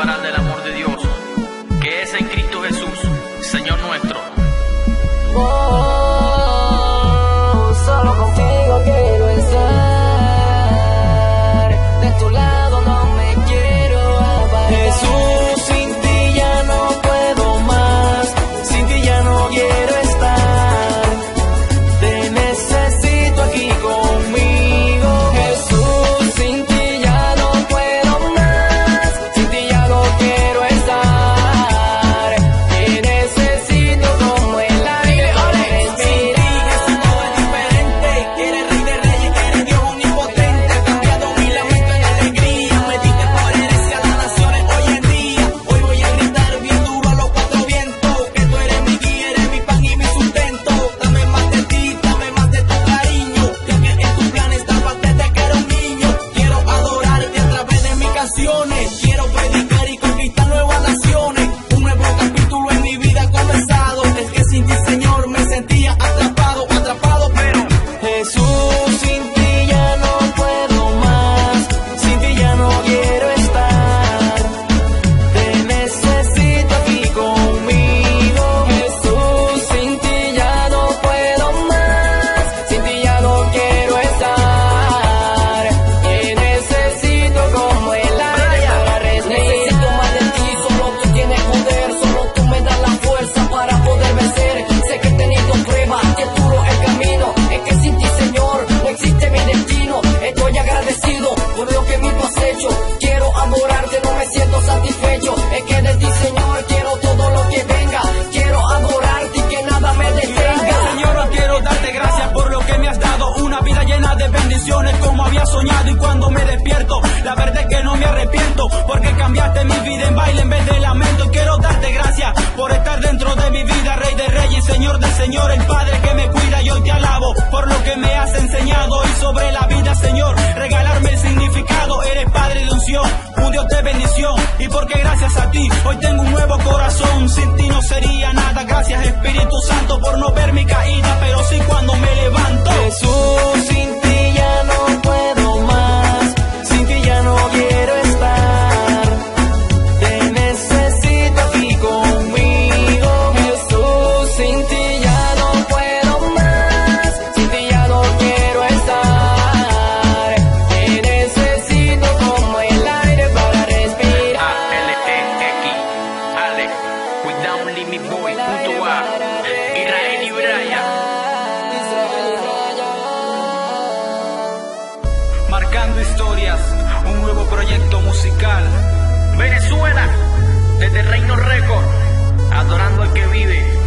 separar del amor de Dios, que es en Cristo Jesús, Señor nuestro. Oh, Quiero adorarte, no me siento satisfecho. Es que de ti, Señor, quiero todo lo que venga. Quiero adorarte y que nada me detenga. Señor, quiero darte gracias por lo que me has dado. Una vida llena de bendiciones como había soñado y cuando me despierto, la verdad es que no me arrepiento porque cambiaste mi vida en baile en vez de lamento. Y quiero darte gracias por estar dentro de mi vida, Rey de Reyes, Señor del Señor, el Padre que me cuida. Y hoy te alabo por lo que me has enseñado y sobre la vida, Señor, regalarme el significado. Eres Padre de unción, un Dios de bendición y porque gracias a ti hoy tengo un nuevo corazón. Sin ti no sería nada. Gracias Espíritu Santo por no ver mi caída, pero sí cuando me historias, un nuevo proyecto musical. Venezuela, desde Reino Record, adorando al que vive.